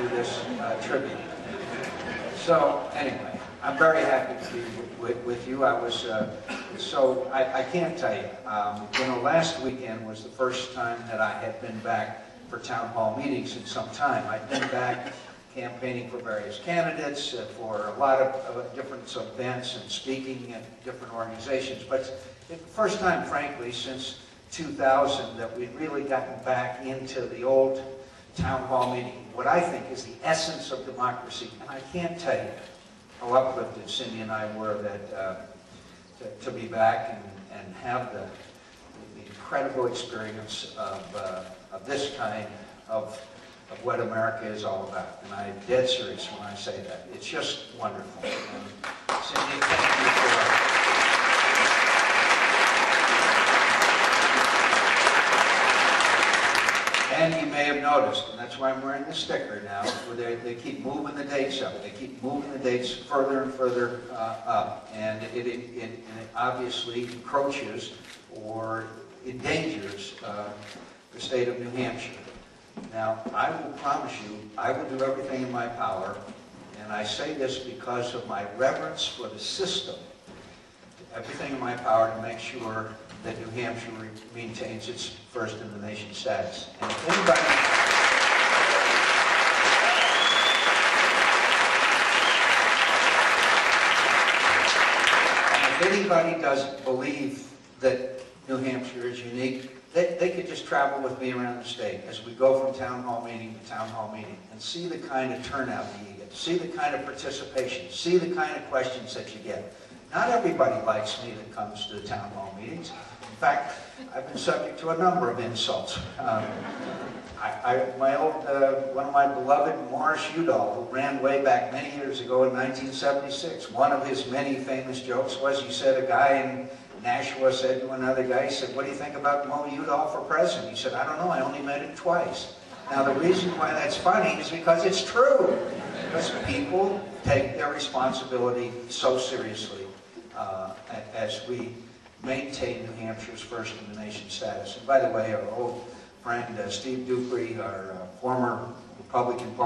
you this uh, tribute. So anyway, I'm very happy to be with, with you. I was uh, so I, I can't tell you. Um, you know, last weekend was the first time that I had been back for town hall meetings in some time. I'd been back campaigning for various candidates, uh, for a lot of, of different events and speaking at different organizations. But first time, frankly, since 2000 that we've really gotten back into the old town hall meeting, what I think is the essence of democracy. And I can't tell you how uplifted Cindy and I were that uh, to, to, be back and, and have the, the incredible experience of, uh, of this kind of, of what America is all about. And I'm dead serious when I say that. It's just wonderful. And Cindy, thank you for And you may have noticed, and that's why I'm wearing the sticker now, where they, they keep moving the dates up. They keep moving the dates further and further uh, up. And it, it, it, it, obviously encroaches or endangers uh, the state of New Hampshire. Now, I will promise you, I will do everything in my power, and I say this because of my reverence for the system, everything in my power to make sure that New Hampshire maintains its first in the nation status. And if anybody, if anybody doesn't believe that New Hampshire is unique, they, they could just travel with me around the state as we go from town hall meeting to town hall meeting and see the kind of turnout that you get, see the kind of participation, see the kind of questions that you get. Not everybody likes me that comes to the town hall meetings. In fact, I've been subject to a number of insults. Um, I, I, my old, uh, one of my beloved Morris Udall, who ran way back many years ago in 1976, one of his many famous jokes was he said a guy in Nashua said to another guy, he said, what do you think about Mo Udall for president? He said, I don't know, I only met him twice. Now the reason why that's funny is because it's true. Because people take their responsibility so seriously as we maintain New Hampshire's first in the nation status. And by the way, our old friend uh, Steve Duprey, our uh, former Republican Party